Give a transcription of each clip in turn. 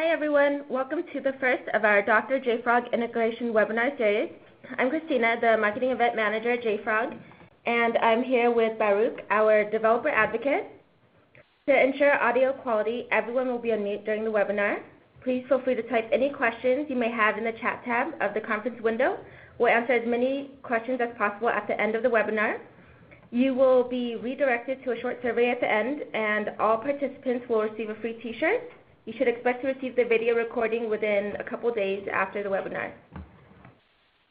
Hi, everyone. Welcome to the first of our Docker JFrog Integration webinar series. I'm Christina, the Marketing Event Manager at JFrog, and I'm here with Baruch, our Developer Advocate. To ensure audio quality, everyone will be on mute during the webinar. Please feel free to type any questions you may have in the chat tab of the conference window. We'll answer as many questions as possible at the end of the webinar. You will be redirected to a short survey at the end, and all participants will receive a free t-shirt. You should expect to receive the video recording within a couple days after the webinar.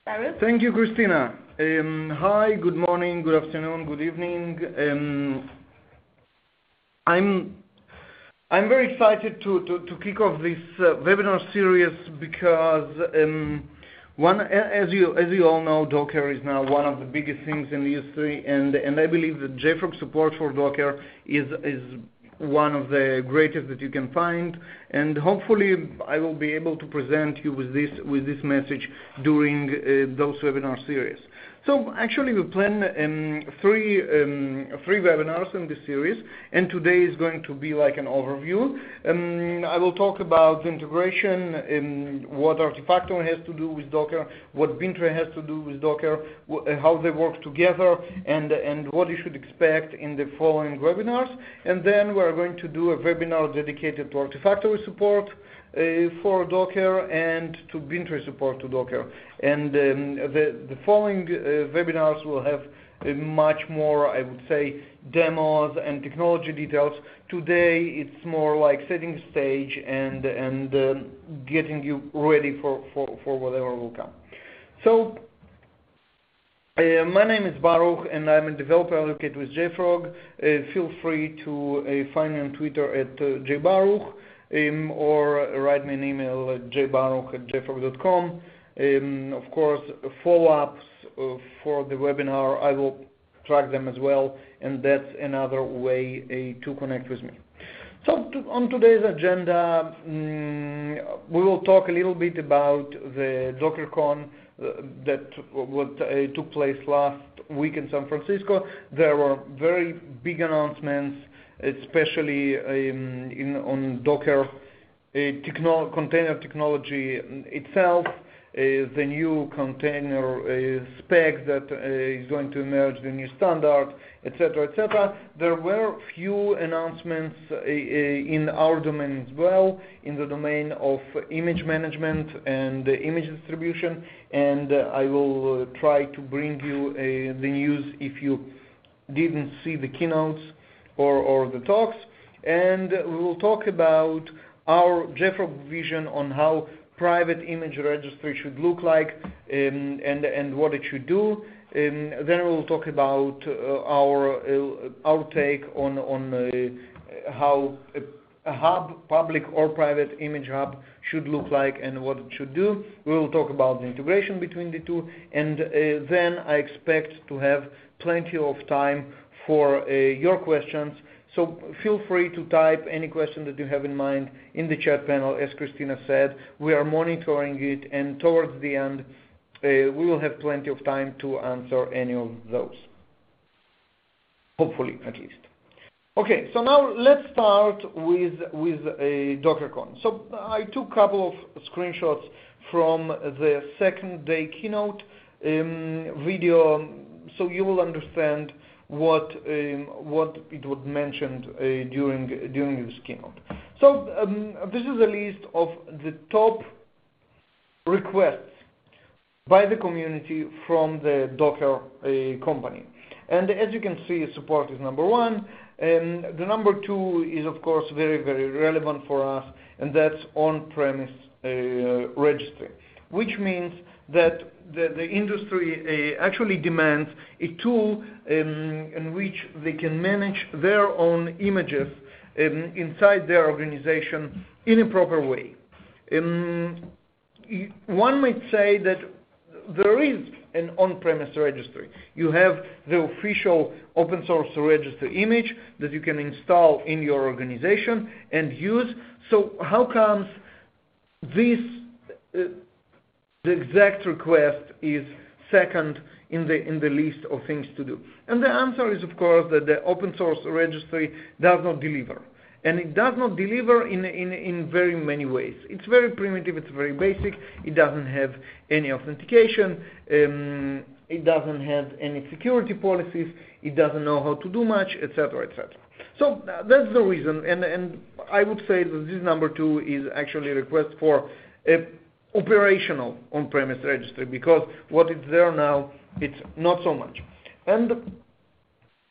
Baruch? Thank you, Christina. Um, hi, good morning, good afternoon, good evening. Um, I'm I'm very excited to, to, to kick off this uh, webinar series because um, one, as you as you all know, Docker is now one of the biggest things in the industry, and and I believe that JFrog support for Docker is is one of the greatest that you can find. And hopefully, I will be able to present you with this with this message during uh, those webinar series. So actually, we plan um, three um, three webinars in this series, and today is going to be like an overview. Um, I will talk about the integration, what Artifactory has to do with Docker, what Bintray has to do with Docker, uh, how they work together, and and what you should expect in the following webinars. And then we are going to do a webinar dedicated to Artifactory support. Uh, for Docker and to Bintray support to Docker. And um, the following uh, webinars will have uh, much more, I would say, demos and technology details. Today, it's more like setting stage and getting you ready for whatever will come. So, My name is Baruch, and I'm a developer advocate with JFrog. Feel free to find me on Twitter at jbaruch or write me an email at jbaruch@jfrog.com. Um, of course, follow-ups uh, for the webinar, I will track them as well, and that's another way uh, to connect with me. So On today's agenda, mm, we will talk a little bit about the DockerCon uh, that took place last week in San Francisco. There were very big announcements especially um, on Docker uh, container technology itself, uh, the new container uh, spec that is going to emerge, the new standard, et cetera. There were few announcements in our domain as well, in the domain of image management and image distribution, and I will try to bring you the news if you didn't see the keynotes or the talks. and We will talk about our JFrog vision on how private image registry should look like, um, and what it should do. Um, We'll talk about uh, uh, our take on uh, how a hub, public or private image hub, should look like and what it should do. We will talk about the integration between the two. and Then I expect to have plenty of time for uh, your questions. So Feel free to type any question that you have in mind in the chat panel. As Christina said, we are monitoring it, and towards the end, uh, we will have plenty of time to answer any of those. Hopefully, at least. Okay, so now let's start with uh, DockerCon. So I took a couple of screenshots from the second day keynote um, video, so you will understand what um, it was mentioned uh, during this keynote. Um, this is a list of the top requests by the community from the Docker uh, company. And as you can see, support is number one. And the number two is, of course, very very relevant for us, and that's on-premise uh, registry, which means that the industry uh, actually demands a tool um, in which they can manage their own images um, inside their organization in a proper way. Um, one might say that there is an on-premise registry. You have the official open source registry image that you can install in your organization and use. So how comes this uh, the exact request is second in the in the list of things to do? And The answer is, of course, that the open source registry does not deliver. and it does not deliver in very many ways. It's very primitive, it's very basic. It doesn't have any authentication. Um, it doesn't have any security policies. It doesn't know how to do much, etc., et cetera. Uh, that's the reason, and I would say that this number 2 is actually a request for operational on-premise registry, because what is there now, it's not so much. And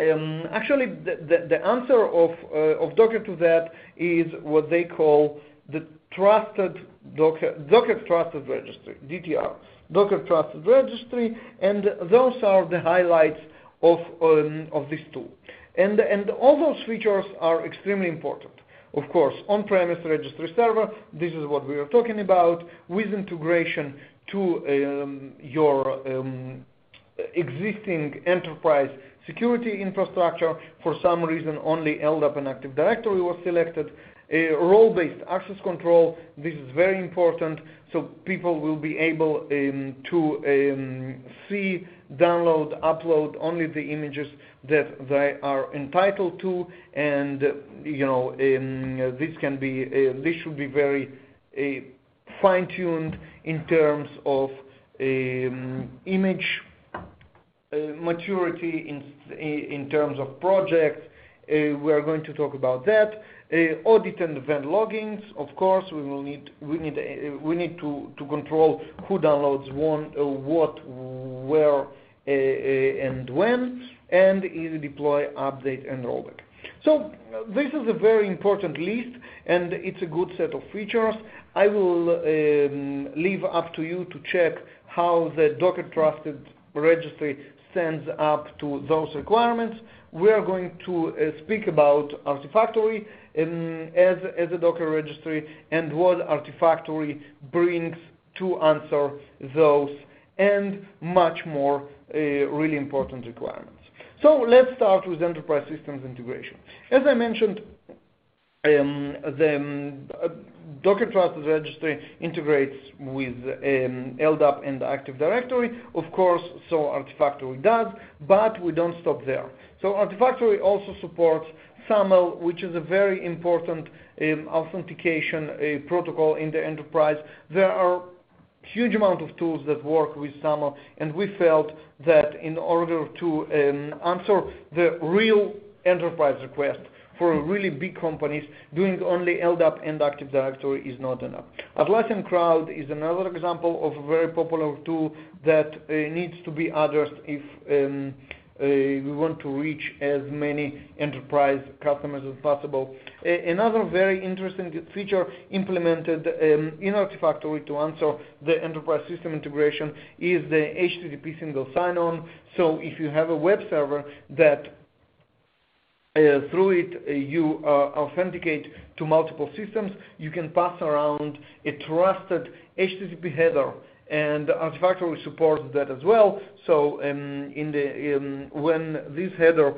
um actually, the answer of Docker to that is what they call the trusted Docker Trusted Registry, DTR. Docker Trusted Registry, and those are the highlights of of this tool. All those features are extremely important. Of course, on-premise registry server, this is what we are talking about, with integration to um, your um, existing enterprise security infrastructure. For some reason, only LDAP and Active Directory was selected. Role-based access control, this is very important, so people will be able um, to see, download, upload only the images that they are entitled to, and you know, um, this can be, uh, this should be very uh, fine-tuned in terms of um, image uh, maturity, in terms of projects. We are going to talk about that. Audit and event loggings, of course, we will need we need uh we need to control who downloads uh, what, where, uh, uh, and when, and deploy, update, and rollback. So this is a very important list, and it's a good set of features. I will um, leave up to you to check how the Docker Trusted Registry stands up to those requirements. We are going to speak about Artifactory as a Docker registry and what Artifactory brings to answer those and much more uh, really important requirements. So let's start with enterprise systems integration. As I mentioned, um, the um, Docker Trusted Registry integrates with um, LDAP and Active Directory, of course, so Artifactory does, but we don't stop there. So Artifactory also supports SAML, which is a very important um, authentication uh, protocol in the enterprise. There are huge amount of tools that work with SAML, and we felt that in order to um, answer the real enterprise request for really big companies, doing only LDAP and Active Directory is not enough. Atlassian Crowd is another example of a very popular tool that uh, needs to be addressed if um, Uh, we want to reach as many enterprise customers as possible. Uh, another very interesting feature implemented um, in Artifactory to answer the enterprise system integration is the HTTP single sign-on. So if you have a web server that uh, through it you authenticate to multiple systems, you can pass around a trusted HTTP header, and Artifactory supports that as well. So, um, um, when this header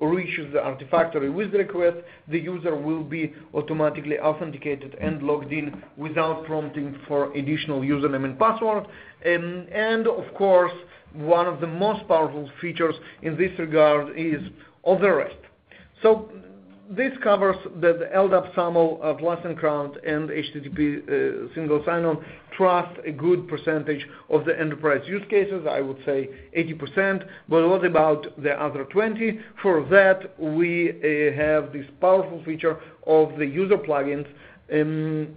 reaches the Artifactory with the request, the user will be automatically authenticated and logged in without prompting for additional username and password. Um, and, of course, one of the most powerful features in this regard is all the rest. This covers the LDAP, SAML, Atlassian Crowd, and HTTP uh, single sign-on trust a good percentage of the enterprise use cases, I would say 80%. But what about the other 20? For that, we uh, have this powerful feature of the user plugins, um,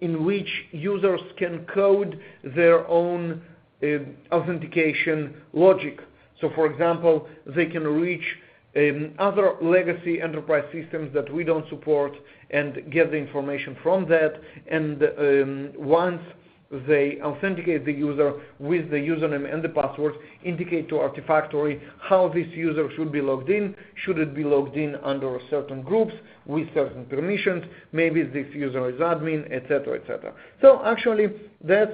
in which users can code their own uh, authentication logic. So for example, they can reach other legacy enterprise systems that we don't support and get the information from that. And um once they authenticate the user with the username and the password, indicate to Artifactory how this user should be logged in. Should it be logged in under certain groups with certain permissions? Maybe this user is admin, et cetera. Actually, that's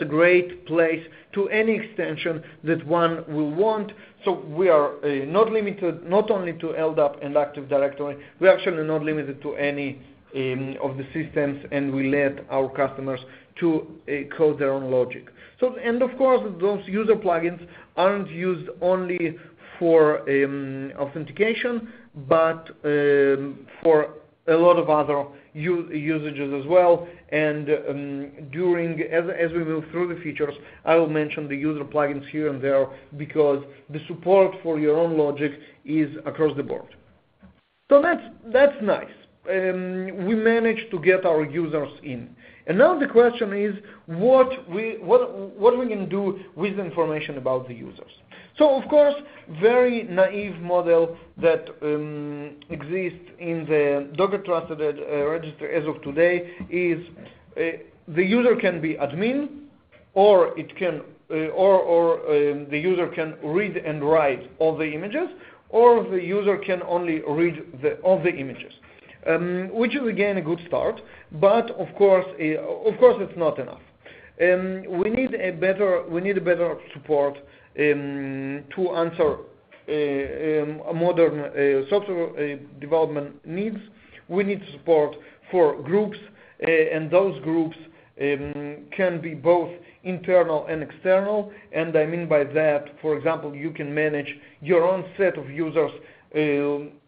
a great place to any extension that one will want. So we are uh, not limited not only to LDAP and Active Directory, we're actually not limited to any um, of the systems, and we let our customers to uh, code their own logic. So and of course, those user plugins aren't used only for um, authentication. but um, for a lot of other usages as well. Um, as we move through the features, I will mention the user plugins here and there because the support for your own logic is across the board. So that's that's nice. Um, we managed to get our users in. And now the question is, what we what what we can do with information about the users? So of course, very naive model that um, exists in the Docker Trusted uh, Registry as of today is uh, the user can be admin, or it can uh, or or um, the user can read and write all the images, or the user can only read the all the images. Um, which is again, a good start, but of course, uh of course it's not enough. Um we need a better we need a better support Um, to answer uh, um, modern uh, software uh, development needs. We need support for groups, and those groups um, can be both internal and external. And I mean by that, for example, you can manage your own set of users,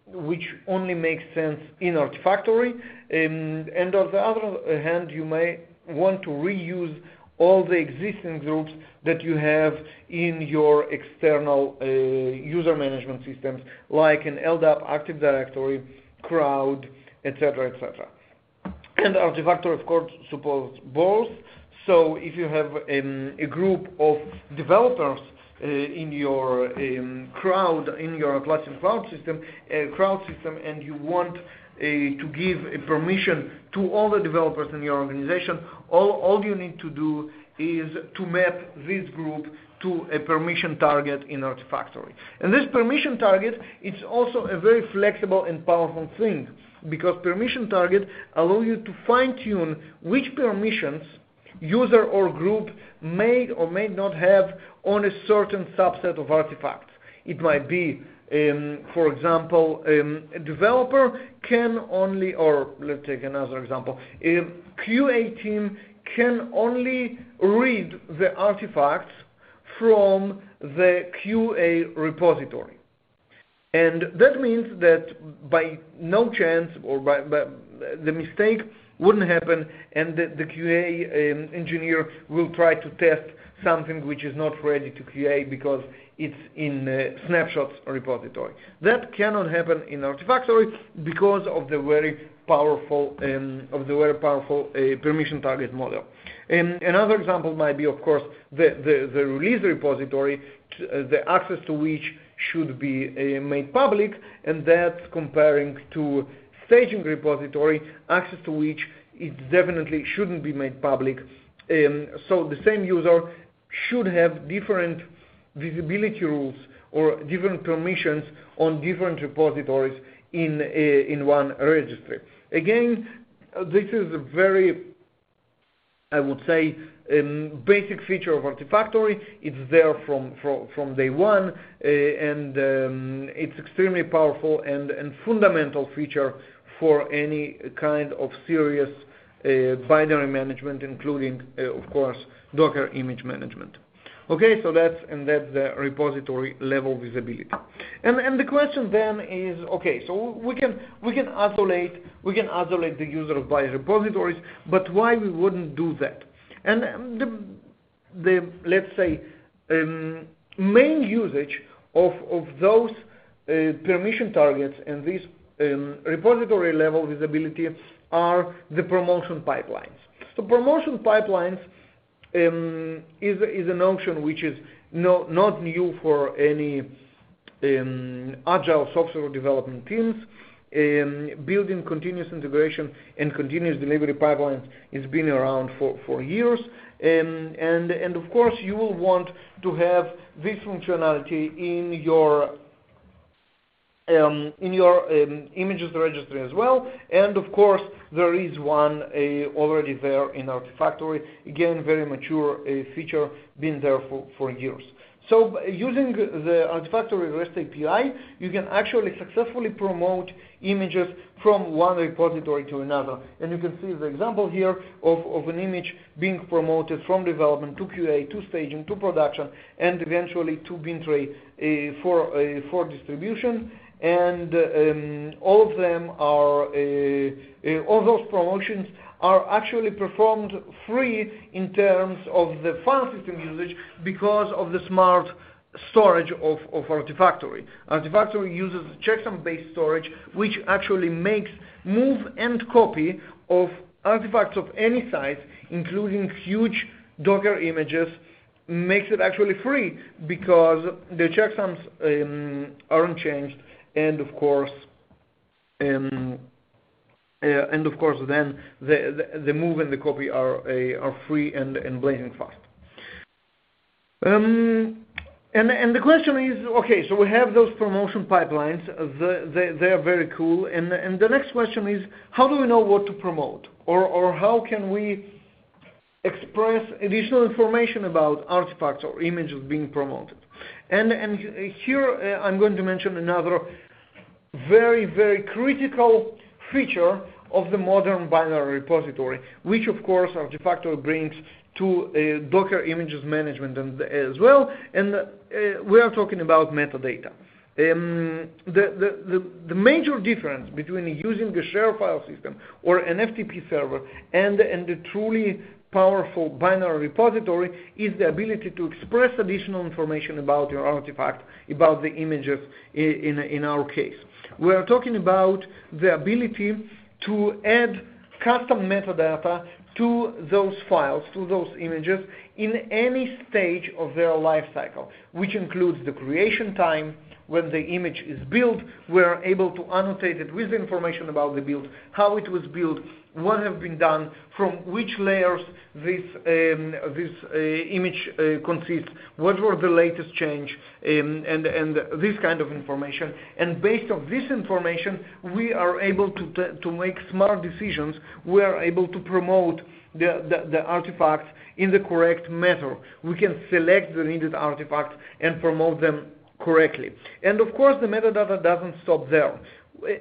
which only makes sense in Artifactory. Um and on the other hand, you may want to reuse all the existing groups that you have in your external uh, user management systems, like an LDAP, Active Directory, Crowd, et cetera. Artifactory, of course, supports both. So if you have um, a group of developers uh, in your um, Crowd, in your Atlassian Crowd uh, system, and you want to give a permission to all the developers in your organization, all you need to do is to map this group to a permission target in Artifactory. And this permission target, it's also a very flexible and powerful thing, because permission target allow you to fine-tune which permissions user or group may or may not have on a certain subset of artifacts. It might be, Um, for example, um, a developer can only, or let's take another example. Um, a QA team can only read the artifacts from the QA repository. And that means that by no chance, or by the mistake wouldn't happen, and the QA engineer will try to test something which is not ready to QA because it's in snapshots repository. That cannot happen in Artifactory because of the very powerful um of the very powerful uh permission target model. Another example might be, of course, the release repository, the access to which should be made public, and that's comparing to staging repository, access to which it definitely shouldn't be made public. Um so the same user should have different visibility rules or different permissions on different repositories in eh, in one registry. Again, this is a very, I would say, um, basic feature of Artifactory. It's there from day one, eh, and um, it's extremely powerful and fundamental feature for any kind of serious eh, binary management, including, of course, Docker image management. Okay, so that's and that's the repository-level visibility. And and the question then is, okay, so we can we can isolate we can isolate the user of by repositories, but why we wouldn't do that? And um the, the let's say, um, main usage of those uh, permission targets and this um, repository-level visibility are the promotion pipelines. So promotion pipelines Um, is a notion which is not new for any um, agile software development teams. Um, building continuous integration and continuous delivery pipelines has been around for years. Um and and of course, you will want to have this functionality in your Um, um, images registry as well. And of course, there is one already there in Artifactory. Again, very mature feature, been there for for years. So using the Artifactory REST API, you can actually successfully promote images from one repository to another. And you can see the example here of an image being promoted from development to QA, to staging, to production, and eventually to Bintray for for distribution. And um, all of them are, uh, uh, all those promotions are actually performed free in terms of the file system usage because of the smart storage of, Artifactory. Artifactory uses checksum-based storage, which actually makes move and copy of artifacts of any size, including huge Docker images, makes it actually free because the checksums um, aren't changed, and of course, um, uh, and of course, then the, move and the copy are uh, are free and, blazing fast. Um, and, and the question is, okay, so we have those promotion pipelines. The, they, they are very cool. And, and the next question is, how do we know what to promote? Or, or how can we express additional information about artifacts or images being promoted? And, and here uh, I'm going to mention another very, very critical feature of the modern binary repository, which of course Artifactory brings to uh, Docker images management as well, and uh, we are talking about metadata. Um, the, major difference between using a share file system or an FTP server and, a truly powerful binary repository is the ability to express additional information about your artifact, about the images in our case. We are talking about the ability to add custom metadata to those files, to those images, in any stage of their life cycle, which includes the creation time, when the image is built, we're able to annotate it with information about the build, how it was built, what have been done, from which layers this, um, this uh, image uh, consists, what were the latest change, um, and, and this kind of information. And based on this information, we are able to, to make smart decisions. We are able to promote the, the, the artifacts in the correct manner. We can select the needed artifacts and promote them correctly. And of course, the metadata doesn't stop there.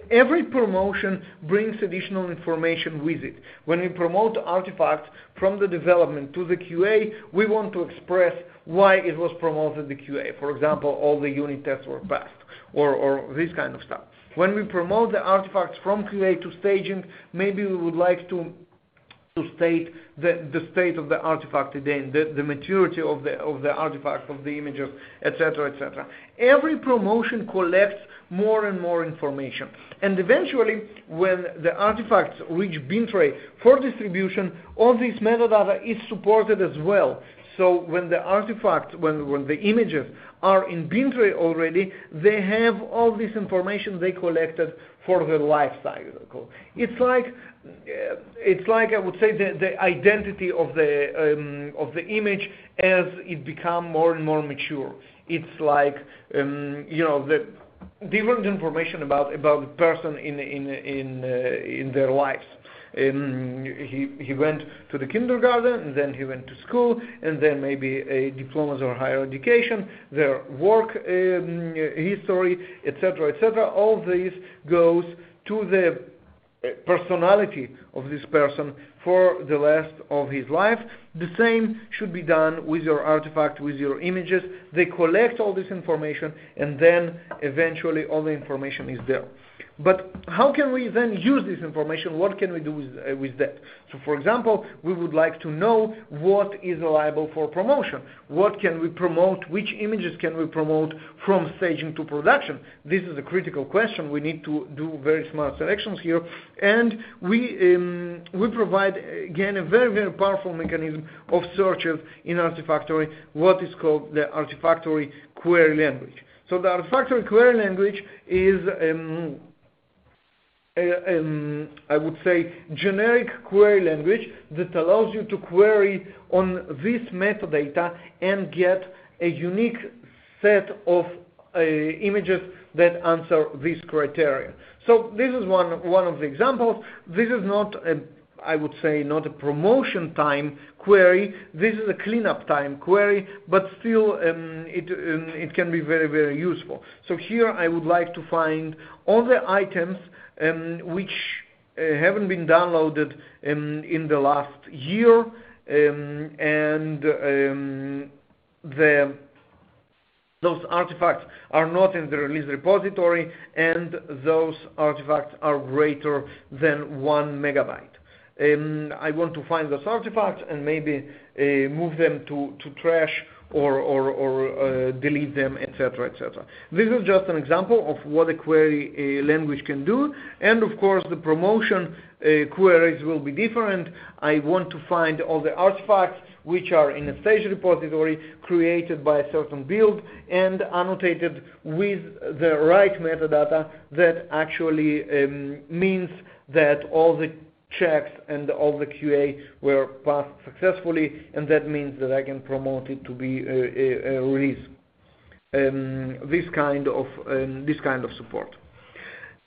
Every promotion brings additional information with it. When we promote artifacts from the development to the QA, we want to express why it was promoted to the QA. For example, all the unit tests were passed, or, or this kind of stuff. When we promote the artifacts from QA to staging, maybe we would like to state the, state of the artifact again, the, maturity of the, of the artifact, of the images, etc., etc. Every promotion collects more and more information. And eventually, when the artifacts reach Bintray for distribution, all this metadata is supported as well. So when the artifacts, when, when the images are in Bintray already, they have all this information they collected for the life cycle. It's like it's like I would say the, identity of the um, of the image as it become more and more mature. It's like um, you know the different information about about the person in in in uh, their lives. Um, he he went to the kindergarten, and then he went to school, and then maybe a diplomas or higher education, their work history, etc., etc. All this goes to the Uh, personality of this person for the rest of his life. The same should be done with your artifact, with your images. They collect all this information and then eventually all the information is there. But how can we then use this information? What can we do with, uh, with that? So for example, we would like to know what is liable for promotion. What can we promote? Which images can we promote from staging to production? This is a critical question. We need to do very smart selections here. And we, um, we provide, again, a very, very powerful mechanism of searches in Artifactory, what is called the Artifactory query language. So the Artifactory query language is um, I would say, generic query language that allows you to query on this metadata and get a unique set of uh, images that answer this criteria. So this is one, one of the examples. This is not I would say not a promotion time query. This is a cleanup time query, but still um, it, um, it can be very, very useful. So here I would like to find all the items um, which uh, haven't been downloaded um, in the last year, um, and um, the those artifacts are not in the release repository, and those artifacts are greater than one megabyte. Um, I want to find those artifacts and maybe uh, move them to trash or, uh, delete them, etc., etc. This is just an example of what a query uh, language can do, and of course the promotion uh, queries will be different. I want to find all the artifacts which are in a stage repository created by a certain build and annotated with the right metadata that actually um, means that all the checks and all the QA were passed successfully, and that means that I can promote it to be a, a release. Um, this kind of um, this kind of support.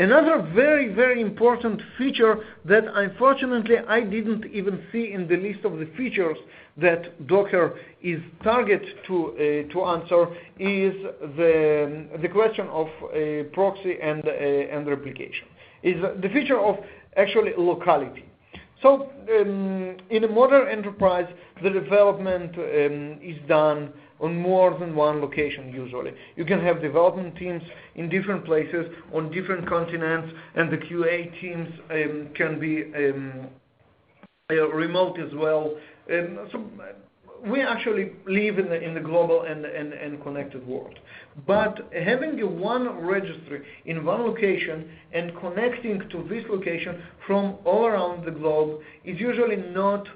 Another very, very important feature that unfortunately I didn't even see in the list of the features that Docker is target to, uh, to answer is the, the question of uh, proxy and, uh, and replication. Is the feature of actually locality. So um, in a modern enterprise, the development um, is done on more than one location usually. You can have development teams in different places on different continents, and the QA teams um, can be uh, remote as well. We actually live in the, global and, connected world. But having one registry in one location and connecting to this location from all around the globe is usually not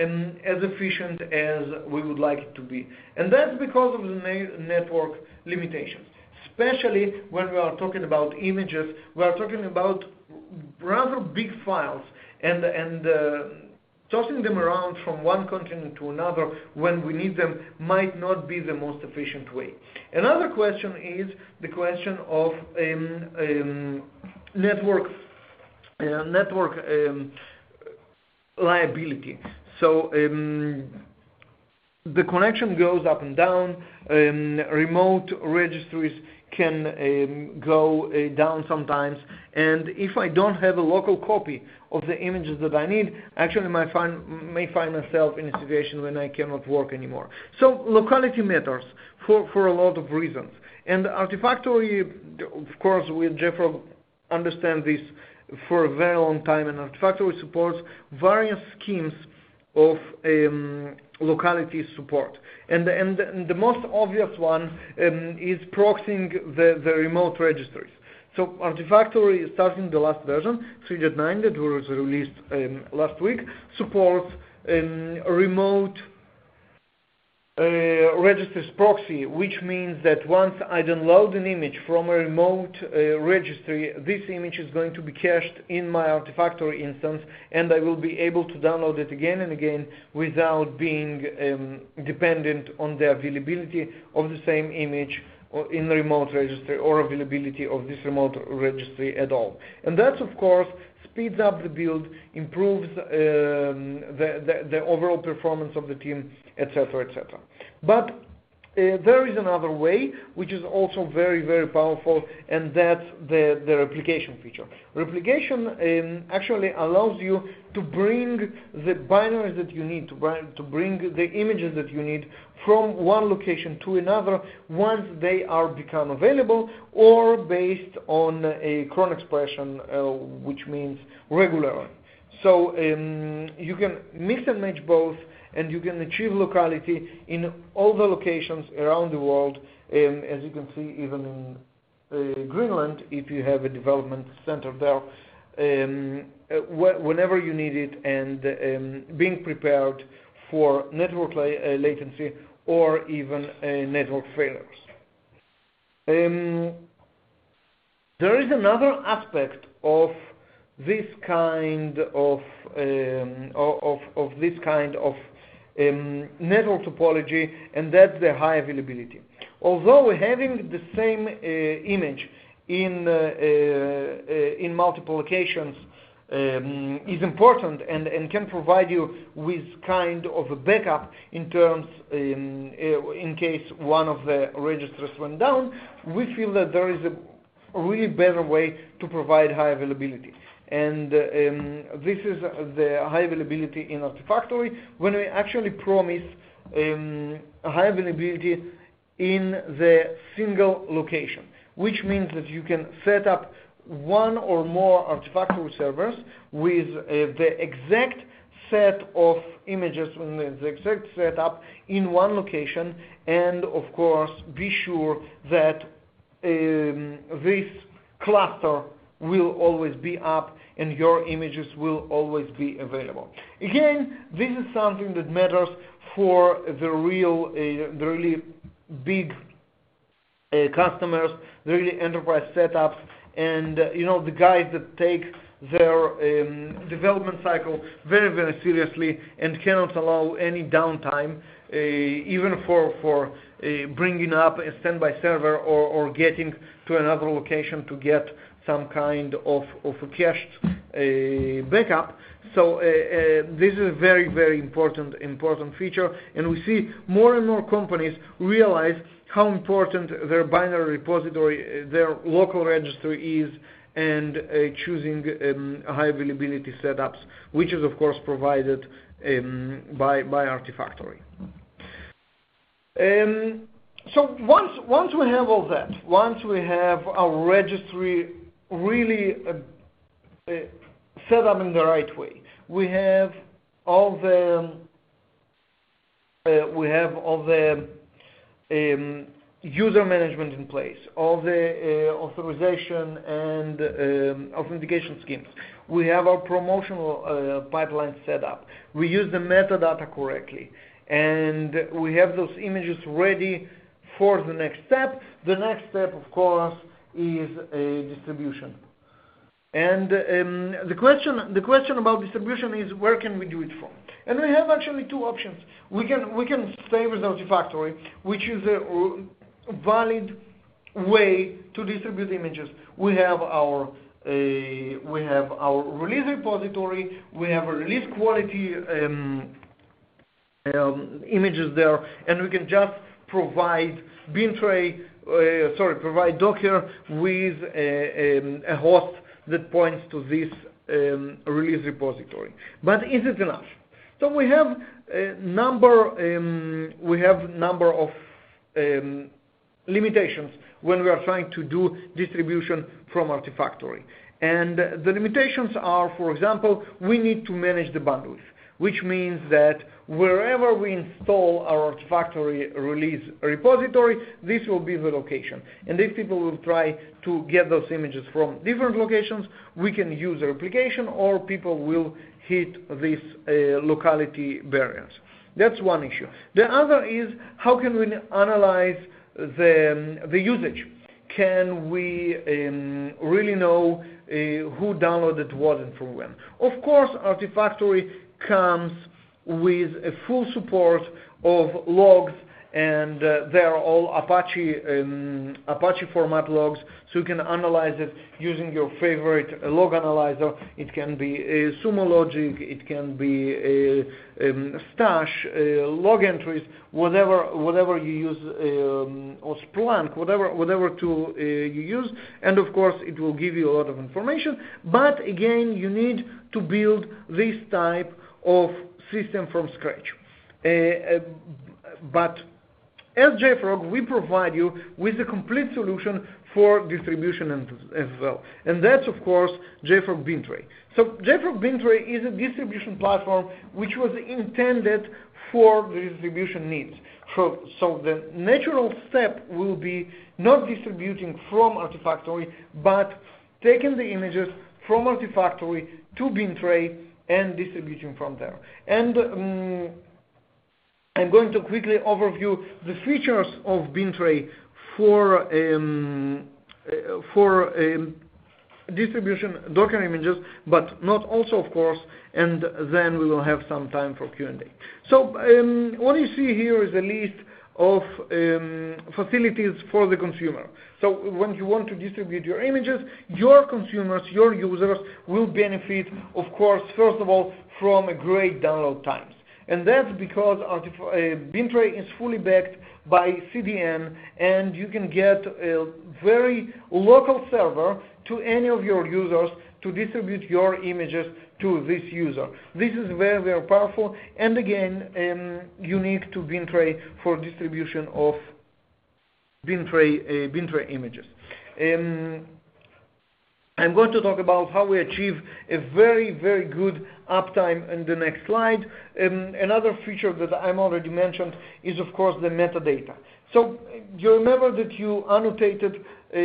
um, as efficient as we would like it to be. And that's because of the network limitations. Especially when we are talking about images, we are talking about rather big files and, and uh, tossing them around from one continent to another when we need them might not be the most efficient way. Another question is the question of um, um, network uh, network um, liability. So um, the connection goes up and down. Um, remote registries can um, go uh, down sometimes. And if I don't have a local copy of the images that I need, actually may find myself in a situation when I cannot work anymore. So locality matters for, a lot of reasons. And Artifactory, of course, with JFrog understand this for a very long time, and Artifactory supports various schemes of um, locality support. And, and, and, the most obvious one um, is proxying the, the remote registries. So Artifactory, starting the last version, 3.9, that was released um, last week, supports um, remote registers proxy, which means that once I download an image from a remote uh, registry, this image is going to be cached in my Artifactory instance, and I will be able to download it again and again without being um, dependent on the availability of the same image in the remote registry or availability of this remote registry at all. And that's, of course, speeds up the build, improves um, the, overall performance of the team, etc., etc. Uh, there is another way which is also very, very powerful, and that's the, the replication feature. Replication um, actually allows you to bring the binaries that you need, to bring, to bring the images that you need from one location to another once they are become available or based on a cron expression, uh, which means regularly. So um, you can mix and match both and you can achieve locality in all the locations around the world, um, as you can see even in uh, Greenland if you have a development center there. Um, uh, wh whenever you need it and um, being prepared for network la uh, latency or even uh, network failures. Um, there is another aspect of this kind of, um, of, of, this kind of network topology, and that's the high availability. Although having the same uh, image in, uh, uh, in multiple locations um, is important and, and can provide you with kind of a backup in terms um, in case one of the registers went down, we feel that there is a really better way to provide high availability. And um, this is the high availability in Artifactory. When we actually promise um, high availability in the single location, which means that you can set up one or more Artifactory servers with uh, the exact set of images in the exact setup in one location, and of course, be sure that um, this cluster will always be up and your images will always be available. Again, this is something that matters for the real, uh, the really big uh, customers, the really enterprise setups, and uh, you know the guys that take their um, development cycle very, very seriously and cannot allow any downtime, uh, even for, for uh, bringing up a standby server or, or getting to another location to get some kind of, a cached uh, backup. So uh, uh, this is a very, very important, important feature, and we see more and more companies realize how important their binary repository, their local registry is and choosing um, high availability setups, which is of course provided um, by, Artifactory. Um, once we have all that, once we have our registry really uh, uh, set up in the right way, we have all the uh, we have all the um, user management in place, all the authorization and um, authentication schemes. We have our promotional pipeline set up. We use the metadata correctly. And we have those images ready for the next step. The next step, of course, is a distribution. And um, the question the question about distribution is where can we do it from? And we have actually two options. We can we can stay with Artifactory, which is a valid way to distribute images. We have our we have our release repository, we have a release quality um, um, images there, and we can just provide Bintray, sorry, provide Docker with a, um, a, host that points to this um, release repository. But is it enough? So we have a number, um, we have number of limitations when we are trying to do distribution from Artifactory. And the limitations are, for example, we need to manage the bandwidth, which means that wherever we install our Artifactory release repository, this will be the location. And if people will try to get those images from different locations, we can use a replication or people will hit these uh, locality barriers. That's one issue. The other is how can we analyze the, the usage. Can we um, really know uh, who downloaded what and from when? Of course, Artifactory comes with a full support of logs and uh, they are all Apache um, Apache format logs, so you can analyze it using your favorite log analyzer. It can be Sumo Logic, it can be um, Stash, uh, log entries, whatever whatever you use, um, or Splunk, whatever whatever tool uh, you use, and of course it will give you a lot of information. But again, you need to build this type of system from scratch. Uh, uh, but as JFrog, we provide you with a complete solution for distribution as well. And that's, of course, JFrog Bintray. So JFrog Bintray is a distribution platform which was intended for the distribution needs. So, so the natural step will be not distributing from Artifactory, but taking the images from Artifactory to Bintray and distributing from there. And um, I'm going to quickly overview the features of Bintray for um, uh, for um, distribution Docker images, but not also, of course, and then we will have some time for Q&A. So what you see here is a list of um, facilities for the consumer. So when you want to distribute your images, your consumers, your users will benefit, of course, first of all, from a great download times and that's because uh, Bintray is fully backed by CDN, and you can get a very local server to any of your users to distribute your images to this user. This is very, very powerful, and again, um, unique to Bintray for distribution of Bintray, Bintray images. Um, I'm going to talk about how we achieve a very, very good uptime in the next slide. Um, another feature that I'm already mentioned is, of course, the metadata. So you remember that you annotated uh,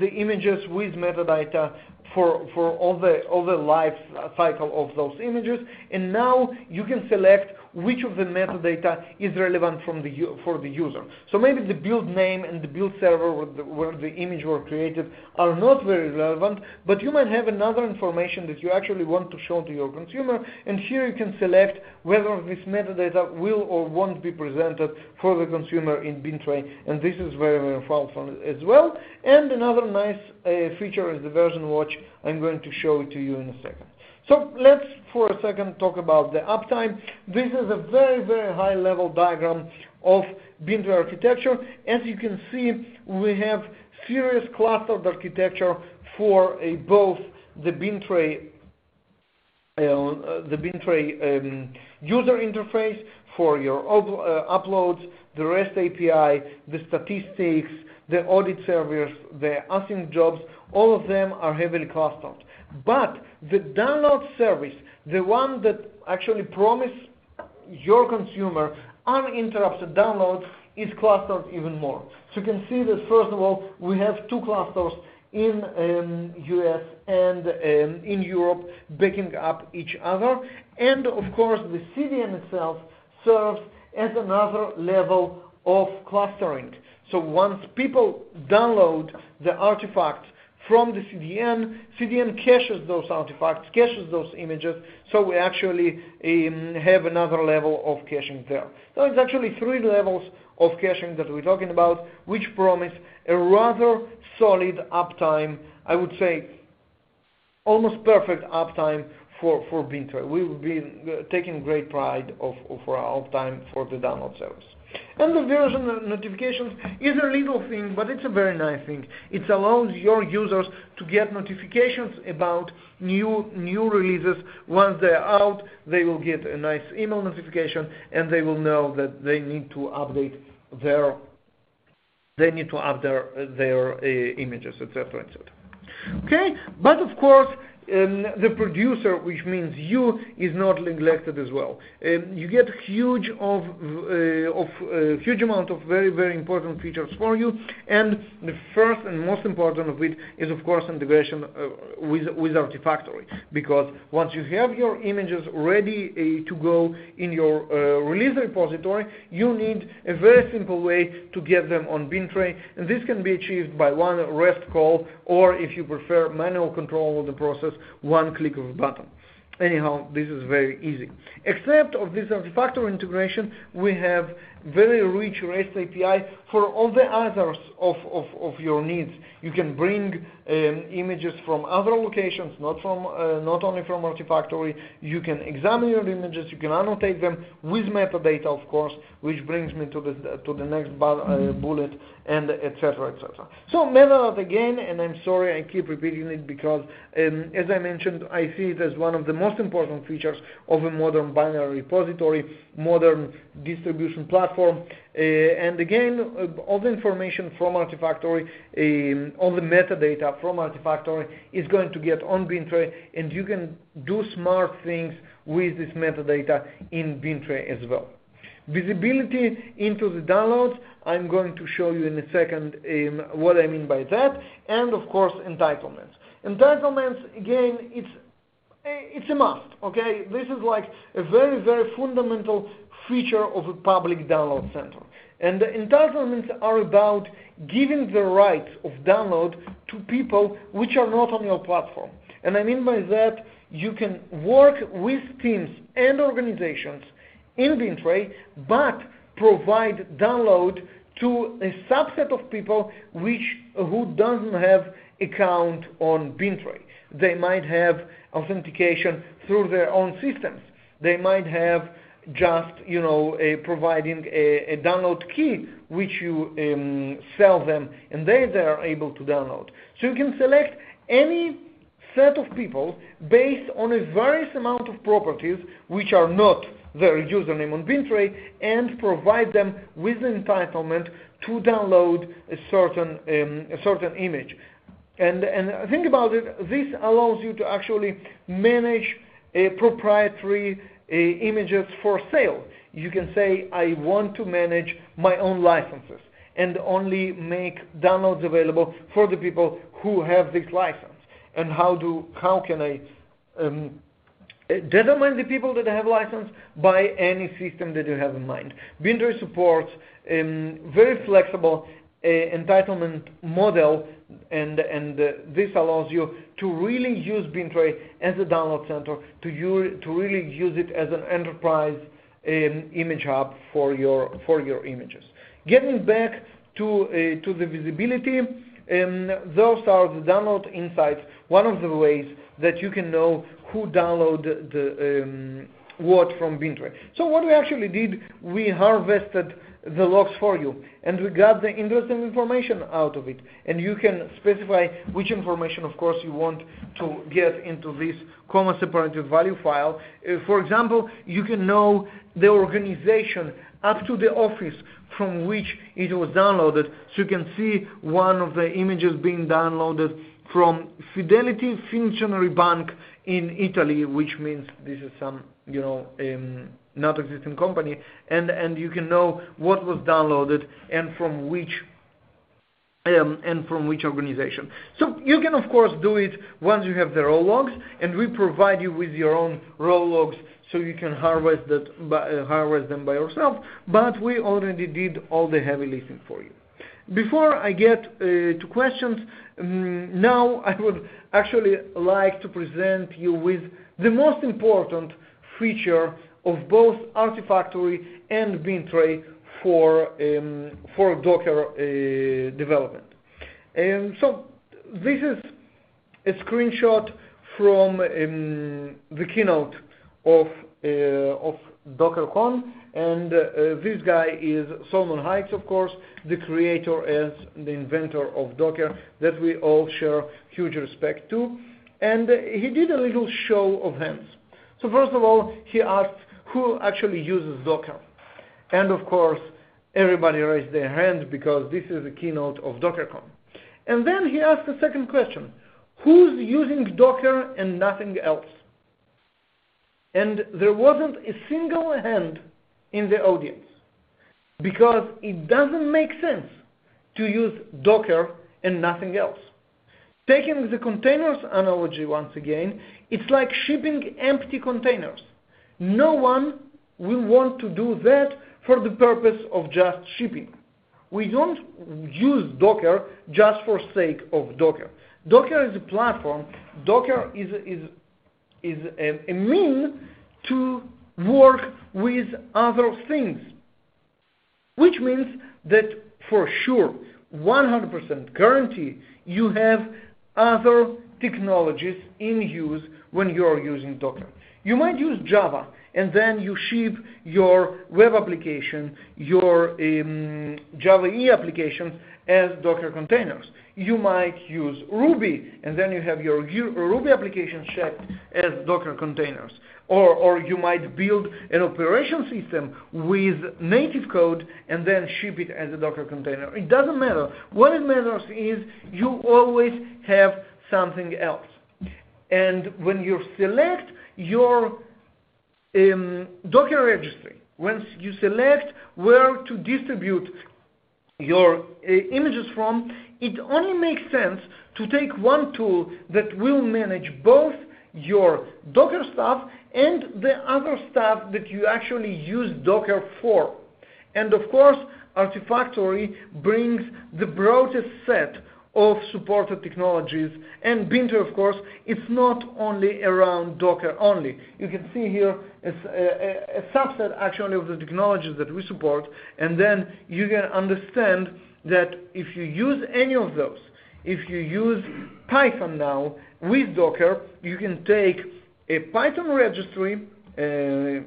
the images with metadata for, for all, the, life cycle of those images, and now you can select which of the metadata is relevant from the, for the user. So maybe the build name and the build server where the, where the image were created are not very relevant, but you might have another information that you actually want to show to your consumer, and here you can select whether this metadata will or won't be presented for the consumer in Bintray, and this is very, very powerful as well. And another nice uh, feature is the version watch. I'm going to show it to you in a second. So let's for a second talk about the uptime. This is a very, very high level diagram of Bintray architecture. As you can see, we have serious clustered architecture for uh, both the Bintray the Bintray um, user interface for your uh, uploads, the REST API, the statistics, the audit servers, the async jobs, all of them are heavily clustered. But the download service, the one that actually promise your consumer uninterrupted downloads, is clustered even more. So you can see that first of all, we have two clusters in um, US and um, in Europe backing up each other. And of course, the CDN itself serves as another level of clustering. So once people download the artifacts from the CDN. CDN caches those artifacts, caches those images, so we actually um, have another level of caching there. So it's actually three levels of caching that we're talking about, which promise a rather solid uptime, I would say almost perfect uptime for, for Bintray. We will be uh, taking great pride of, of our uptime for the download service. And the version notifications is a little thing, but it's a very nice thing. It allows your users to get notifications about new new releases. Once they're out, they will get a nice email notification, and they will know that they need to update their they need to update their, their uh, images, etc., etc. Okay, but of course, the producer, which means you, is not neglected as well. Um, you get huge of, uh, of uh, huge amount of very very important features for you, and the first and most important of it is of course integration uh, with Artifactory, because once you have your images ready to go in your release repository, you need a very simple way to get them on Bintray, and this can be achieved by one REST call, or if you prefer manual control of the process one click of a button. Anyhow, this is very easy. Except of this Artifactory integration, we have very rich REST API for all the others of, your needs. You can bring um, images from other locations, not, from, uh, not only from Artifactory. You can examine your images, you can annotate them with metadata, of course, which brings me to the, to the next uh, bullet, and etc. So metadata again, and I'm sorry I keep repeating it because, um, as I mentioned, I see it as one of the most important features of a modern binary repository, modern distribution platform. Uh, and again, uh, all the information from Artifactory, um, all the metadata from Artifactory is going to get on Bintray, and you can do smart things with this metadata in Bintray as well. Visibility into the downloads, I'm going to show you in a second um, what I mean by that, and of course entitlements. Entitlements, again, it's it's a must, okay? This is like a very, very fundamental feature of a public download center. And the entitlements are about giving the rights of download to people which are not on your platform. And I mean by that, you can work with teams and organizations in Bintray, but provide download to a subset of people which who doesn't have account on Bintray. They might have authentication through their own systems. They might have just you know uh, providing a, download key which you um, sell them and they, they are able to download. So you can select any set of people based on a various amount of properties which are not their username on Bintray and provide them with the entitlement to download a certain um, a certain image. And and think about it. This allows you to actually manage a proprietary images for sale. You can say, I want to manage my own licenses and only make downloads available for the people who have this license. And how do how can I um, determine the people that have license by any system that you have in mind. Bintray supports um, very flexible uh, entitlement model uh, this allows you to really use Bintray as a download center, to, really use it as an enterprise um, image hub for your, for your images. Getting back to, uh, to the visibility, um, those are the download insights, one of the ways that you can know who downloaded the, um, what from Bintray. So what we actually did, we harvested the logs for you. And we got the interesting information out of it. And you can specify which information of course you want to get into this comma separated value file. Uh, for example you can know the organization up to the office from which it was downloaded. So you can see one of the images being downloaded from Fidelity Fiduciary Bank in Italy, which means this is some, you know, um, not existing company, and, and you can know what was downloaded and from which um, and from which organization. So you can of course do it once you have the raw logs, and we provide you with your own raw logs so you can harvest that by, uh, harvest them by yourself. But we already did all the heavy lifting for you. Before I get uh, to questions, um, now I would actually like to present you with the most important feature of both Artifactory and Bintray for, um, for Docker uh, development. Um, so this is a screenshot from um, the keynote of, uh, DockerCon, and uh, this guy is Solomon Hykes, of course, the creator and the inventor of Docker that we all share huge respect to. And he did a little show of hands. So first of all, he asked who actually uses Docker. And of course, everybody raised their hands because this is the keynote of DockerCon. And then he asked a second question. Who's using Docker and nothing else? And there wasn't a single hand in the audience because it doesn't make sense to use Docker and nothing else. Taking the containers analogy once again, it's like shipping empty containers. No one will want to do that for the purpose of just shipping. We don't use Docker just for sake of Docker. Docker is a platform. Docker is, is, is a, a mean to work with other things, which means that for sure, 100% guarantee, you have other technologies in use when you are using Docker. You might use Java, and then you ship your web application, your um, Java E applications as Docker containers. You might use Ruby, and then you have your Ruby application shipped as Docker containers. Or, or you might build an operation system with native code and then ship it as a Docker container. It doesn't matter. What it matters is you always have something else. And when you select your um, Docker registry, once you select where to distribute your uh, images from, it only makes sense to take one tool that will manage both your Docker stuff and the other stuff that you actually use Docker for. And of course, Artifactory brings the broadest set of supported technologies. And Bintray, of course, it's not only around Docker only. You can see here a, subset actually of the technologies that we support, and then you can understand that if you use any of those, if you use Python now with Docker, you can take a Python registry, uh,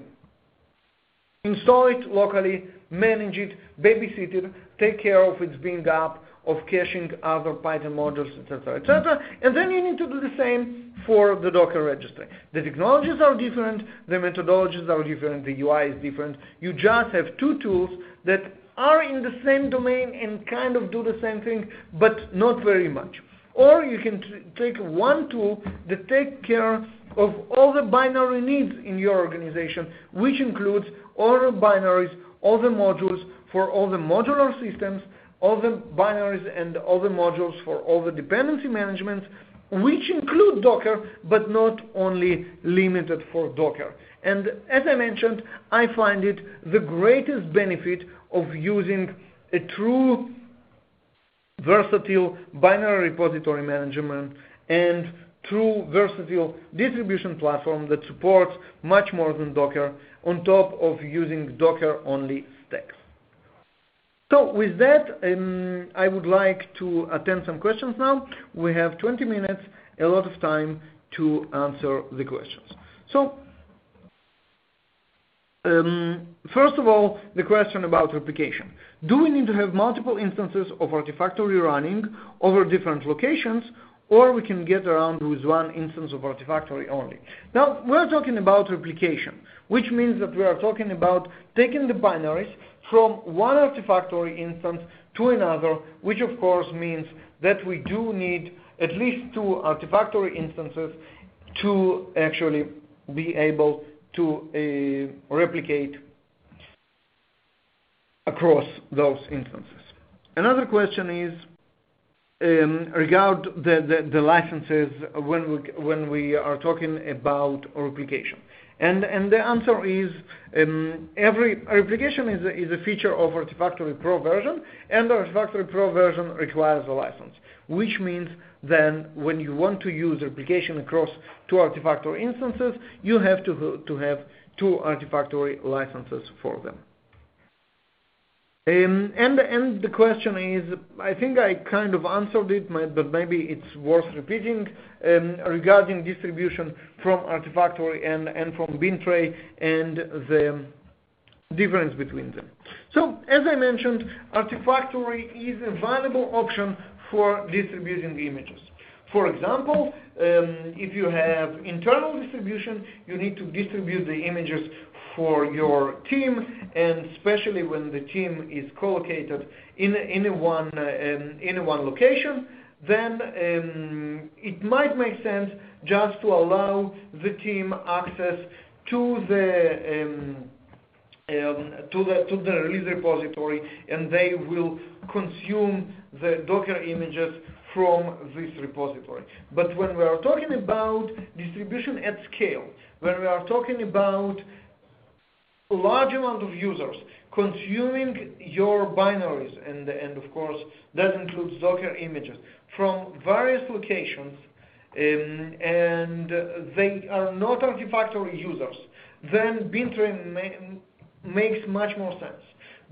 install it locally, manage it, babysit it, take care of its being up, of caching other Python modules, etc., etc. And then you need to do the same for the Docker registry. The technologies are different, the methodologies are different, the UI is different. You just have two tools that are in the same domain and kind of do the same thing, but not very much. Or you can take one tool that takes care of all the binary needs in your organization, which includes all the binaries, all the modules for all the modular systems, all the binaries and all the modules for all the dependency management, which include Docker, but not only limited for Docker. And as I mentioned, I find it the greatest benefit of using a true versatile binary repository management and true versatile distribution platform that supports much more than Docker on top of using Docker-only stacks. So with that, um, I would like to attend some questions now. We have 20 minutes, a lot of time to answer the questions. So um, first of all, the question about replication. Do we need to have multiple instances of Artifactory running over different locations, or we can get around with one instance of Artifactory only? Now, we're talking about replication, which means that we are talking about taking the binaries from one Artifactory instance to another, which of course means that we do need at least two Artifactory instances to actually be able to uh, replicate across those instances. Another question is regard the, licenses when we, when we are talking about replication. And, and the answer is um, every replication is a, feature of Artifactory Pro version, and Artifactory Pro version requires a license, which means then when you want to use replication across two Artifactory instances, you have to, to have two Artifactory licenses for them. Um, the question is, I think I kind of answered it, but maybe it's worth repeating, um, regarding distribution from Artifactory and, from Bintray and the difference between them. So, as I mentioned, Artifactory is a valuable option for distributing images. For example, um, if you have internal distribution, you need to distribute the images for your team, and especially when the team is co-located in, in, one, um, in one location, then um, it might make sense just to allow the team access to the um, um, to the to the release repository, and they will consume the Docker images from this repository. But when we are talking about distribution at scale, when we are talking about large amount of users consuming your binaries, and, of course that includes Docker images, from various locations, um, and they are not Artifactory users, then Bintray makes much more sense,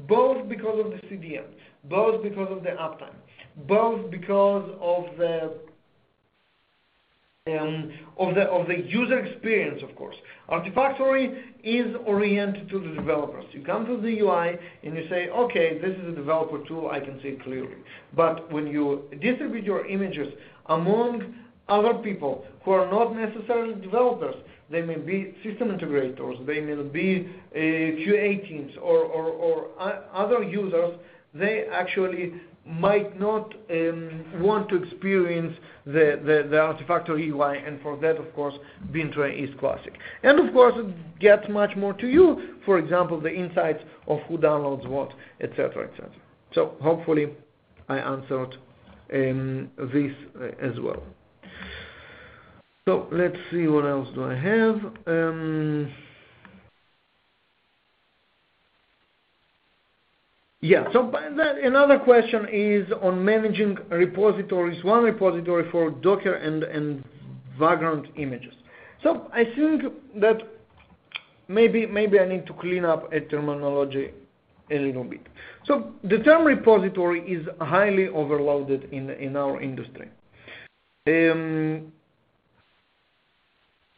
both because of the CDN, both because of the uptime, both because of the of the of the user experience, of course. Artifactory is oriented to the developers. You come to the UI and you say, okay, this is a developer tool, I can see it clearly. But when you distribute your images among other people who are not necessarily developers, they may be system integrators, they may be uh, QA teams or, or other users, they actually might not um, want to experience the, Artifactory UI, and for that, of course, Bintray is classic. And of course, it gets much more to you, for example, the insights of who downloads what, etc., etc. So hopefully I answered um, this uh, as well. So let's see what else do I have. Um, yeah, so another question is on managing repositories, one repository for Docker and, Vagrant images. So I think that maybe, maybe I need to clean up a terminology a little bit. So the term repository is highly overloaded in, our industry. Um,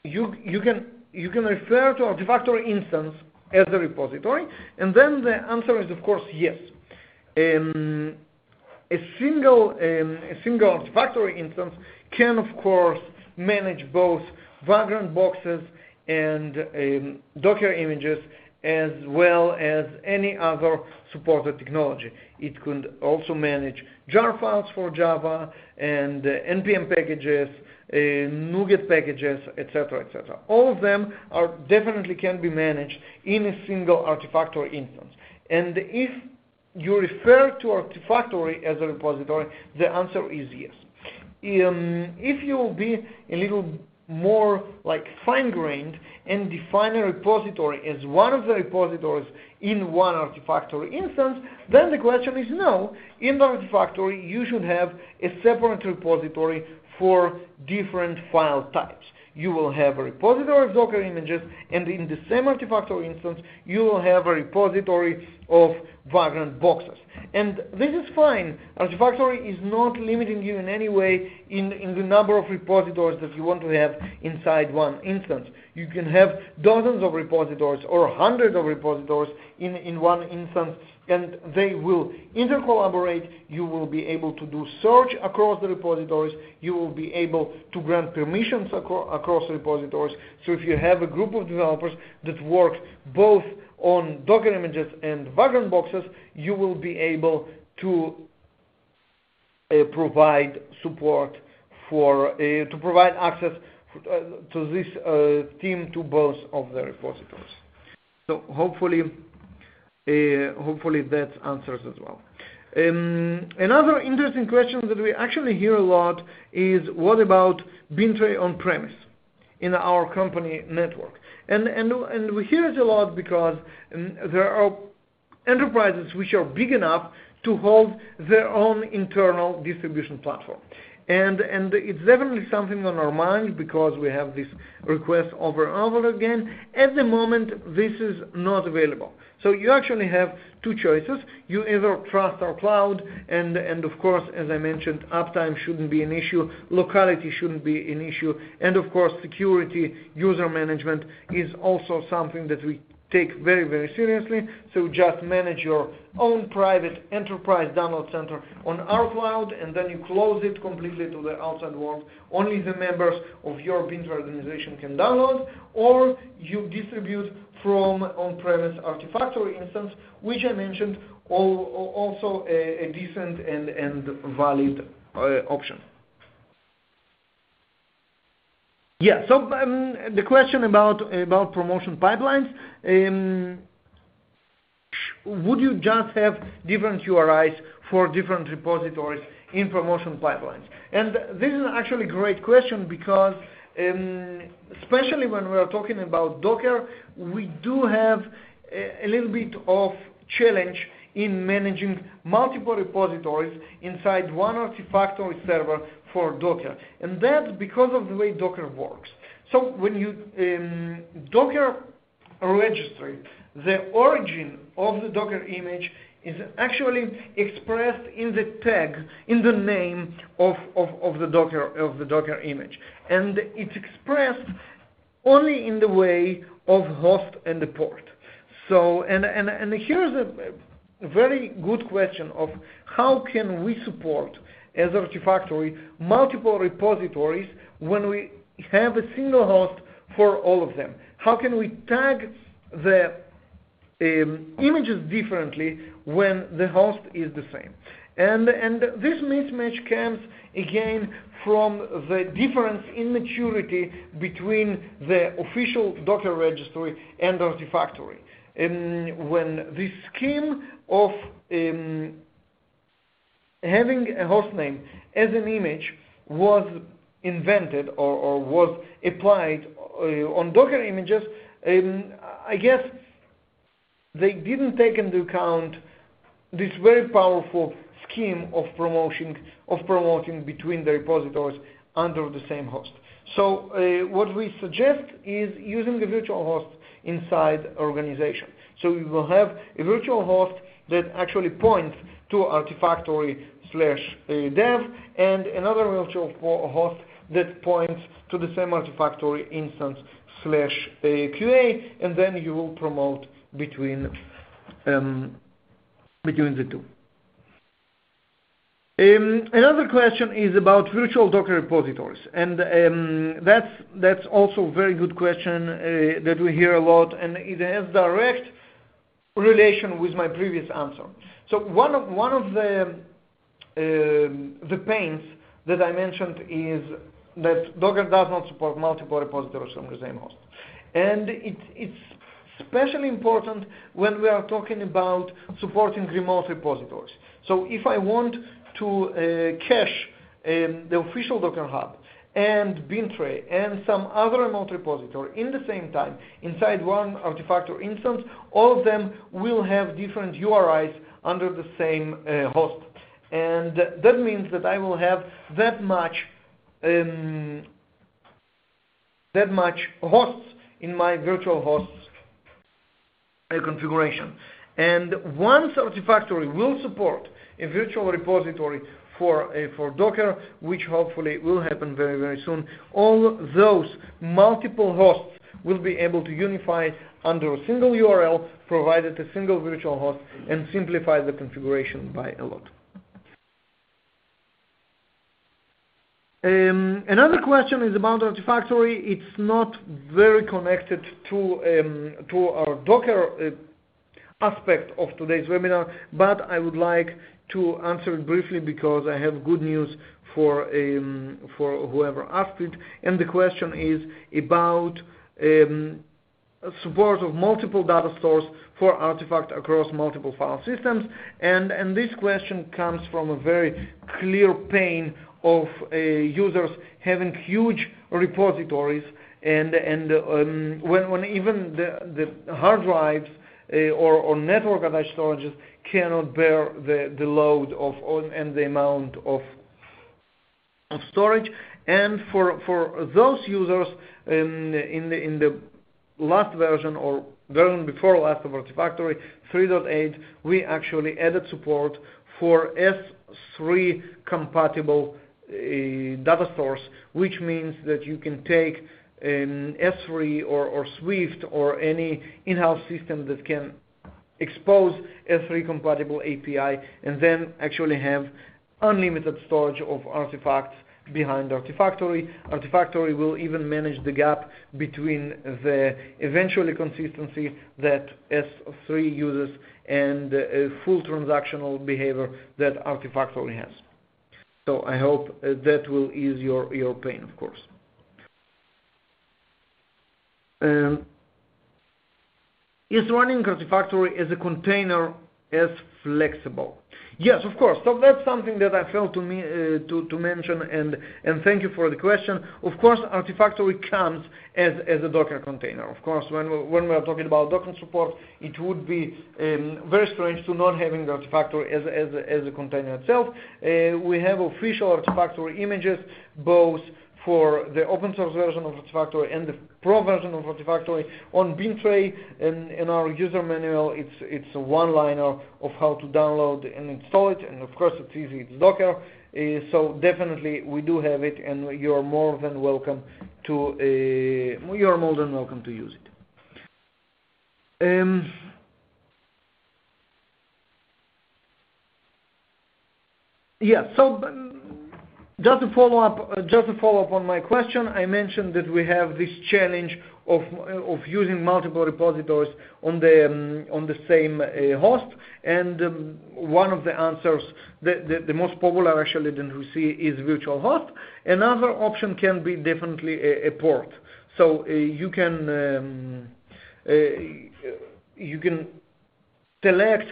you, you, can, you can refer to Artifactory instance as a repository, and then the answer is, of course, yes. Um, a single um, a single Artifactory instance can of course manage both Vagrant boxes and um, Docker images as well as any other supported technology. It could also manage jar files for Java and uh, npm packages, NuGet packages, etc., etc. All of them are definitely can be managed in a single Artifactory instance. And if you refer to Artifactory as a repository, the answer is yes. Um, if you will be a little more like fine-grained and define a repository as one of the repositories in one Artifactory instance, then the question is no. In the Artifactory, you should have a separate repository for different file types you will have a repository of Docker images, and in the same Artifactory instance, you will have a repository of Vagrant boxes. And this is fine. Artifactory is not limiting you in any way in, in the number of repositories that you want to have inside one instance. You can have dozens of repositories or hundreds of repositories in, in one instance and they will intercollaborate. You will be able to do search across the repositories. You will be able to grant permissions acro across repositories. So if you have a group of developers that work both on Docker images and Vagrant boxes, you will be able to uh, provide support for, uh, to provide access uh, to this team to both of the repositories. So hopefully hopefully that answers as well. Um, another interesting question that we actually hear a lot is what about Bintray on-premise in our company network? And, and, and we hear it a lot because um, there are enterprises which are big enough to hold their own internal distribution platform. And, it's definitely something on our mind because we have this request over and over again. At the moment, this is not available. So you actually have two choices. You either trust our cloud, and, and of course, as I mentioned, uptime shouldn't be an issue, locality shouldn't be an issue, and of course, security, user management is also something that we take very, very seriously. So just manage your own private enterprise download center on our cloud, and then you close it completely to the outside world. Only the members of your Bintray organization can download, or you distribute from on-premise Artifactory instance, which I mentioned, also a decent and valid uh, option. Yeah. So um, The question about about promotion pipelines, um, would you just have different URIs for different repositories in promotion pipelines? And This is actually a great question because um, especially when we are talking about Docker, we do have a little bit of challenge in managing multiple repositories inside one Artifactory server for Docker. And that's because of the way Docker works. So when you um, Docker registry, the origin of the Docker image is actually expressed in the tag, in the name of, of, of, the Docker, of the Docker image. And it's expressed only in the way of host and the port. So, and, and, and here's a, a very good question of how can we support as Artifactory multiple repositories when we have a single host for all of them? How can we tag the um, images differently when the host is the same? And, and this mismatch comes again from the difference in maturity between the official Docker registry and Artifactory. Um, when the scheme of um, having a host name as an image was invented or, or was applied uh, on Docker images, um, I guess they didn't take into account this very powerful scheme of promoting, of promoting between the repositories under the same host. So uh, what we suggest is using a virtual host inside organization. So you will have a virtual host that actually points to Artifactory slash uh, dev and another virtual host that points to the same Artifactory instance slash uh, QA, and then you will promote between um, between the two. Um, another question is about virtual Docker repositories, and um, that's that's also a very good question uh, that we hear a lot, and it has direct relation with my previous answer. So one of one of the the pains that I mentioned is that Docker does not support multiple repositories from the same host, and it, it's especially important when we are talking about supporting remote repositories. So if I want to uh, cache um, the official Docker Hub and Bintray and some other remote repository in the same time inside one Artifactory instance, all of them will have different URIs under the same uh, host. And that means that I will have that much um, that much hosts in my virtual hosts uh, configuration. And once Artifactory will support a virtual repository for, uh, for Docker, which hopefully will happen very, very soon. All those multiple hosts will be able to unify under a single URL, provided a single virtual host, and simplify the configuration by a lot. Um, another question is about Artifactory. It's not very connected to, um, to our Docker uh, aspect of today's webinar, but I would like to answer it briefly because I have good news for um, for whoever asked it. And the question is about support of multiple data stores for artifact across multiple file systems. And, this question comes from a very clear pain of uh, users having huge repositories and, and um, when, even the, hard drives uh, or, or network attached storages cannot bear the, the load of and the amount of of storage. And for for those users the in the last version or version before last of Artifactory 3.8, we actually added support for S3 compatible uh, data stores, which means that you can take um, S3 or, or Swift or any in-house system that can expose S3 compatible API, and then actually have unlimited storage of artifacts behind Artifactory. Artifactory will even manage the gap between the eventually consistency that S3 uses and the full transactional behavior that Artifactory has. So I hope uh, that will ease your, your pain, of course. Um, is running Artifactory as a container as flexible? Yes, of course. So that's something that I felt to, me, uh, mention, and, and thank you for the question. Of course, Artifactory comes as, as a Docker container. Of course, when we, are talking about Docker support, it would be um, very strange to not having Artifactory as, as, as a container itself. Uh, we have official Artifactory images, both for the open source version of Artifactory and the pro version of Artifactory on Bintray. And in our user manual, it's it's a one-liner of how to download and install it. And of course, it's easy. It's Docker. Uh, so definitely, we do have it, and you are more than welcome to uh, you are more than welcome to use it. Um, yeah. Just to follow up, just to follow up on my question, I mentioned that we have this challenge of using multiple repositories on the on the same uh, host, and um, one of the answers, the, most popular actually that we see is virtual host. Another option can be definitely a, port. So uh, you can um, uh, you can select,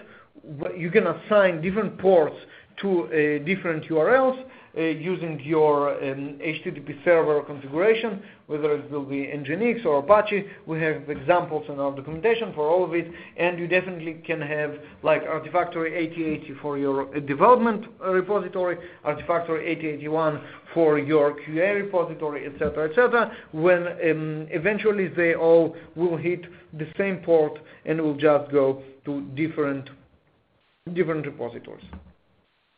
you can assign different ports to different URLs using your um, HTTP server configuration, whether it will be Nginx or Apache. We have examples in our documentation for all of it, and you definitely can have like Artifactory 8080 for your uh, development repository, Artifactory 8081 for your QA repository, etc., etc. When um, eventually they all will hit the same port and will just go to different different repositories.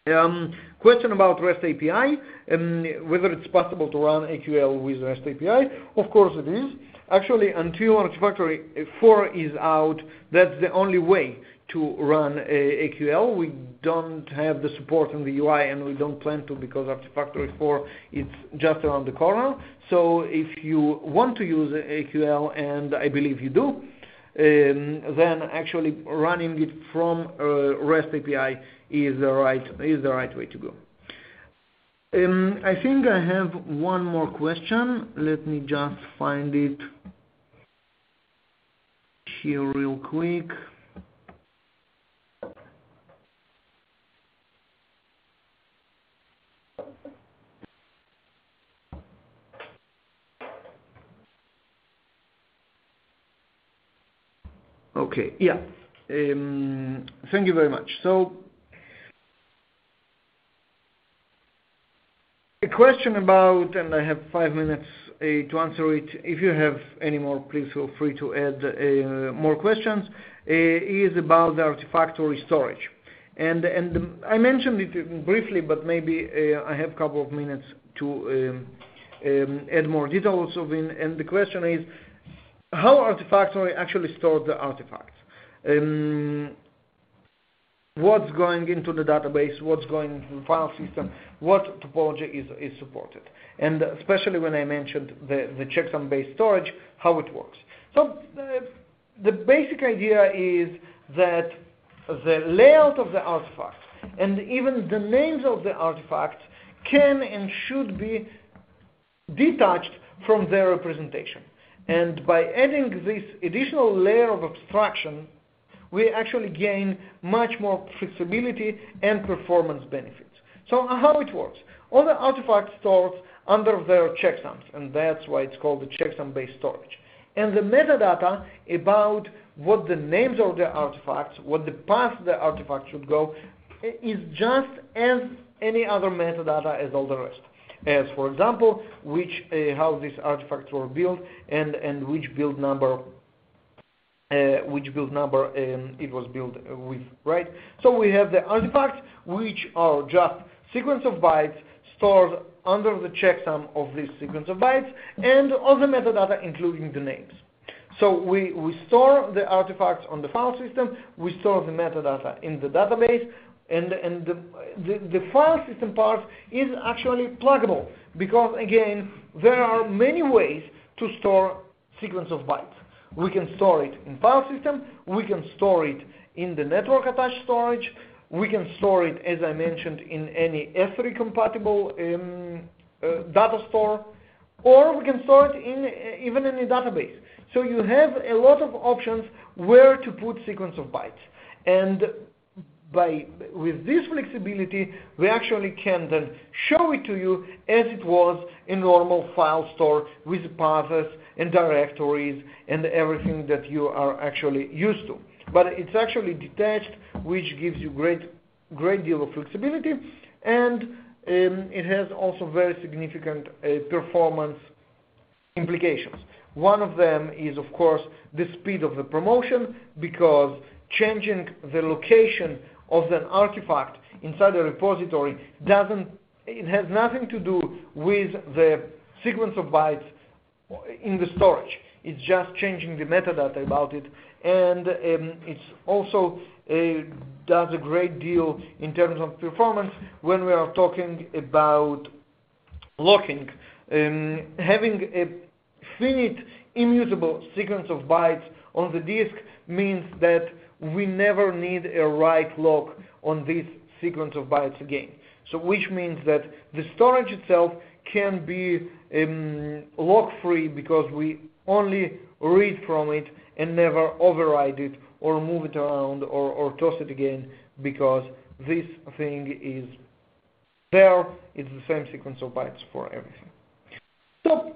Um, question about REST API, um, whether it's possible to run AQL with REST API. Of course it is. Actually, until Artifactory 4 is out, that's the only way to run AQL. We don't have the support in the UI, and we don't plan to because Artifactory 4 is just around the corner. So if you want to use AQL, and I believe you do, then actually running it from REST API is the right is the right way to go. Um, I think I have one more question. Let me just find it here real quick. Okay. Yeah. Um, thank you very much. A question about, and I have five minutes eh, to answer it. If you have any more, please feel free to add eh, more questions, eh, is about the Artifactory storage. And and I mentioned it briefly, but maybe I have a couple of minutes to add more details. And the question is, how Artifactory actually stores the artifacts? Um, What's going into the database? What's going into the file system? What topology is is supported? And especially when I mentioned the checksum-based storage, how it works. So uh, the basic idea is that the layout of the artifacts and even the names of the artifacts can and should be detached from their representation. And by adding this additional layer of abstraction, we actually gain much more flexibility and performance benefits. So uh, how it works. All the artifacts stored under their checksums, and that's why it's called the checksum-based storage. And the metadata about what the names of the artifacts, what the path the artifact should go, eh, is just as any other metadata as all the rest. As for example, which eh, how these artifacts were built and which build number Uh, um, it was built with. Right? So we have the artifacts, which are just sequence of bytes stored under the checksum of this sequence of bytes, and all the metadata, including the names. So we we store the artifacts on the file system, we store the metadata in the database, and the the file system part is actually pluggable because, again, there are many ways to store sequence of bytes. We can store it in file system, we can store it in the network-attached storage, we can store it, as I mentioned, in any S3 compatible um, uh, data store, or we can store it in uh, even in a database. So you have a lot of options where to put sequence of bytes. With this flexibility, we actually can then show it to you as it was a normal file store with paths and directories and everything that you are actually used to. But it's actually detached, which gives you great great deal of flexibility, and um, it has also very significant uh, performance implications. One of them is, of course, the speed of the promotion, because changing the location of an artifact inside a repository, doesn't it has nothing to do with the sequence of bytes in the storage. It's just changing the metadata about it. And um, it also uh, does a great deal in terms of performance when we are talking about locking. Um, having a finite, immutable sequence of bytes on the disk means that we never need a write lock on this sequence of bytes again. So which means that the storage itself can be um, lock-free because we only read from it and never override it or move it around or toss it again because this thing is there. It's the same sequence of bytes for everything. So,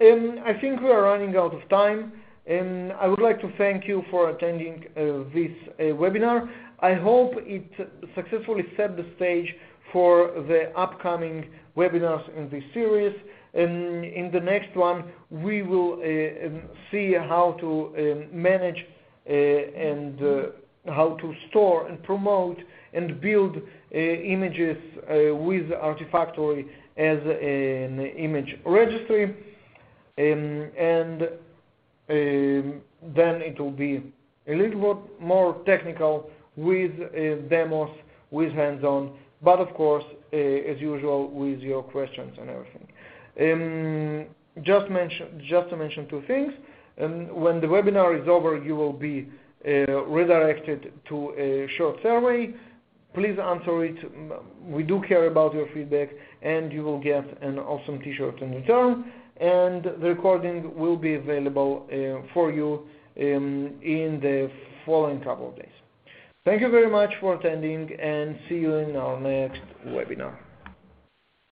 um, I think we are running out of time, I would like to thank you for attending uh, this uh, webinar. I hope it successfully set the stage for the upcoming webinars in this series. In the next one, we will uh, um, see how to um, manage and how to store and promote and build images with Artifactory as an image registry. Um, Um, then it will be a little bit more technical with uh, demos, with hands-on, but of course, uh, as usual, with your questions and everything. Um, just mention just to mention two things. Um, when the webinar is over, you will be uh, redirected to a short survey. Please answer it. We do care about your feedback, and you will get an awesome T-shirt in return, and the recording will be available uh, for you um, in the following couple of days. Thank you very much for attending, and see you in our next webinar.